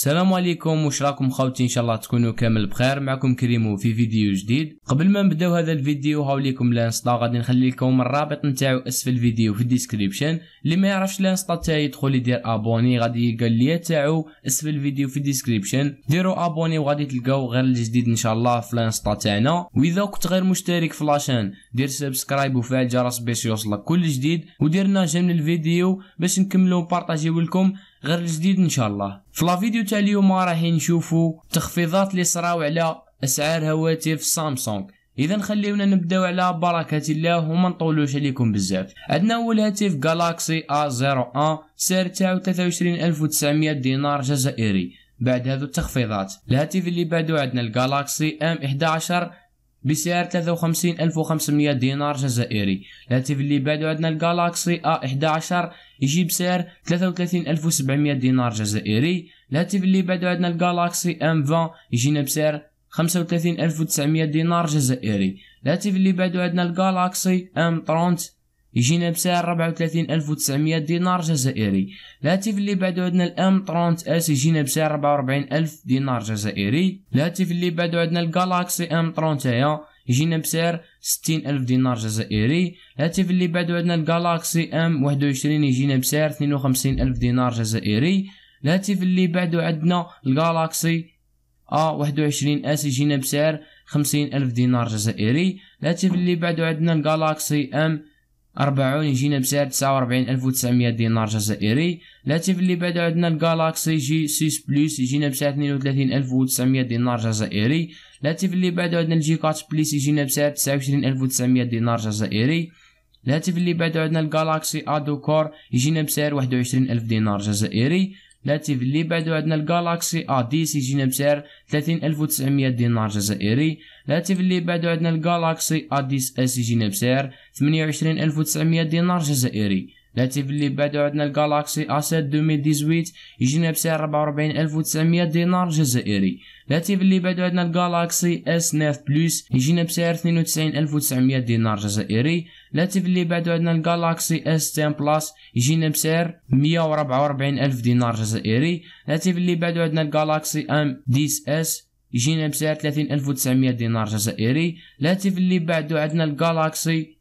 السلام عليكم واش راكم خوتي؟ إن شاء الله تكونوا كامل بخير. معكم كريمو في فيديو جديد. قبل ما نبداو هذا الفيديو هاوليكم الانستا غادي نخلي لكم الرابط نتاعو أسفل الفيديو في ال description. اللي ما يعرفش الانستا تاعي يدخل يدير abonner غادي يلقى اللي تاعو أسفل الفيديو في ال description. ديروا abonner وغادي تلقاو غير الجديد إن شاء الله في الانستا تاعنا. وإذا كنت غير مشترك في la chaîne دير subscribe وفعل الجرس باش يوصلك كل جديد. وديرنا j'aime الفيديو باش نكملو نبارطاجيو لكم غير الجديد إن شاء الله. في فيديو تاع اليوم راح نشوفوا تخفيضات اللي صراو على أسعار هواتف سامسونج. إذا خليونا نبداو على بركة الله وما نطولوش عليكم بزاف. عندنا أول هاتف جالاكسي A01 سعر تاعو 23900 دينار جزائري. بعد هذو التخفيضات. الهاتف اللي بعدو عندنا الجالاكسي M11 بسعر 53500 دينار جزائري. الهاتف اللي بعدو عندنا ال Galaxy A11 يجي بسعر 33700 دينار جزائري. الهاتف اللي بعدو عندنا ال Galaxy M20 يجينا بسعر 35900 دينار جزائري. الهاتف اللي بعدو عندنا ال Galaxy M30 يجينا بسعر 34900 دينار جزائري. الهاتف اللي بعدو عندنا ال M30s يجينا بسعر 44000 دينار جزائري. الهاتف اللي بعدو عندنا ال Galaxy M31 يجينا بسعر 60000 دينار جزائري الهاتف اللي بعدو عندنا ال Galaxy M21 يجينا بسعر 52000 دينار جزائري الهاتف اللي بعدو عندنا ال Galaxy A21s يجينا بسعر 50000 دينار جزائري الهاتف اللي بعدو عندنا ال Galaxy M أربعون يجينا بسعر تسعة وربعين ألف وتسعمية دينار جزائري. الهاتف اللي بعد عندنا ال Galaxy J six Plus يجينا بسعر اثنين وثلاثين ألف وتسعمية دينار جزائري. الهاتف اللي بعد عندنا ال J quatre Plus يجينا بسعر تسعة وعشرين ألف وتسعمية دينار جزائري. الهاتف اللي بعد عندنا ال Galaxy A deux Core يجينا بسعر واحد وعشرين ألف دينار جزائري. الهاتف اللي بعدو عندنا ال Galaxy. A10 يجينا بسعر 30900 دينار جزائري. الهاتف اللي بعدو عندنا ال Galaxy. A10s يجينا بسعر 28900 دينار جزائري. الهاتف اللي بعدو عندنا ال Galaxy A7 2018 يجينا بسعر 44900 دينار جزائري. الهاتف اللي بعدو عندنا ال Galaxy S9 Plus يجينا بسعر 92900 دينار جزائري. الهاتف اللي بعدو عندنا ال Galaxy S10 Plus يجينا بسعر 144000 دينار جزائري. الهاتف اللي بعدو عندنا ال Galaxy M10s يجينا بسعر 30900 دينار جزائري. الهاتف اللي بعدو عندنا ال Galaxy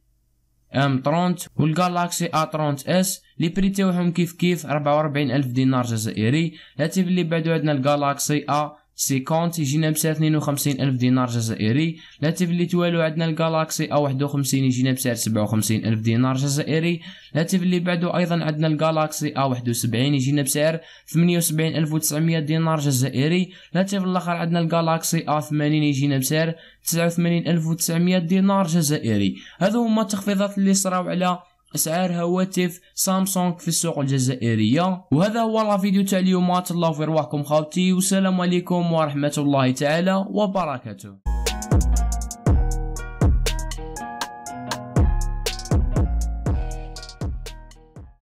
M30 وال Galaxy A30s les prix تاعهم كيف كيف 44000 دينار جزائري. الهاتف اللي بعدو عندنا ال Galaxy A cinquante يجينا بسعر 52 ألف دينار جزائري الهاتف اللي توالو عندنا ال Galaxy A51 يجينا بسعر 57 ألف دينار جزائري الهاتف اللي بعدو أيضا عندنا ال Galaxy A71 يجينا بسعر 78 ألف 900 دينار جزائري الهاتف الآخر عندنا ال Galaxy A80 يجينا بسعر 89 ألف 900 دينار جزائري هذو هما التخفيضات اللي صراو على اسعار هواتف سامسونج في السوق الجزائرية. وهذا هو la vidéo تاع اليوم. تهلاو في رواحكم خاوتي والسلام عليكم ورحمة الله تعالى وبركاته.